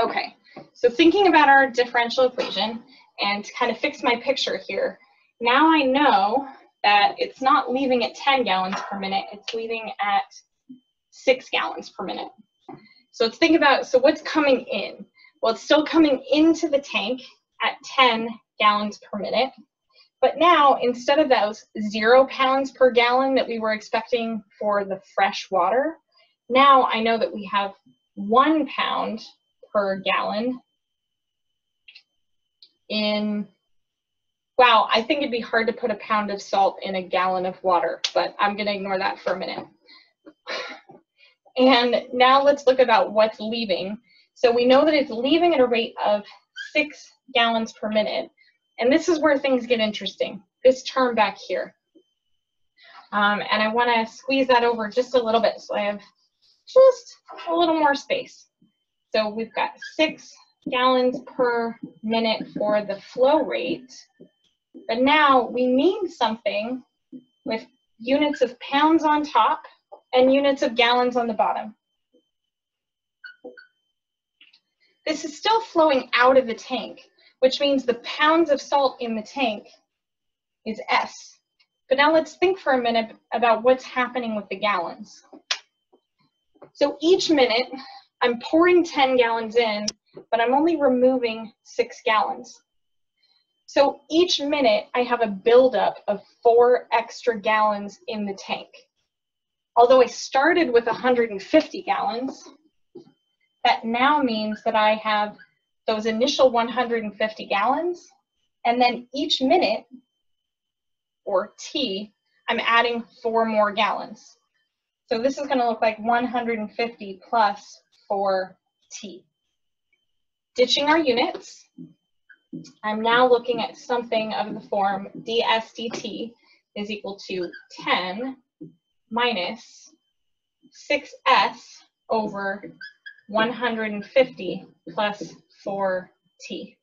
Okay, so thinking about our differential equation and to kind of fix my picture here, now I know that it's not leaving at 10 gallons per minute, it's leaving at six gallons per minute. So let's think about, so what's coming in? Well, it's still coming into the tank at 10 gallons per minute. But now, instead of those zero pounds per gallon that we were expecting for the fresh water, now I know that we have one pound per gallon in, wow, I think it'd be hard to put a pound of salt in a gallon of water, but I'm gonna ignore that for a minute. And now let's look about what's leaving. So we know that it's leaving at a rate of six gallons per minute. And this is where things get interesting, this term back here. Um, and I wanna squeeze that over just a little bit so I have just a little more space. So we've got six gallons per minute for the flow rate. But now we need something with units of pounds on top and units of gallons on the bottom. This is still flowing out of the tank, which means the pounds of salt in the tank is S. But now let's think for a minute about what's happening with the gallons. So each minute, I'm pouring 10 gallons in, but I'm only removing six gallons. So each minute, I have a buildup of four extra gallons in the tank. Although I started with 150 gallons, that now means that I have those initial 150 gallons, and then each minute, or T, I'm adding four more gallons. So this is going to look like 150 plus 4T. Ditching our units, I'm now looking at something of the form dsdt is equal to 10 minus 6s over 150 plus 4t.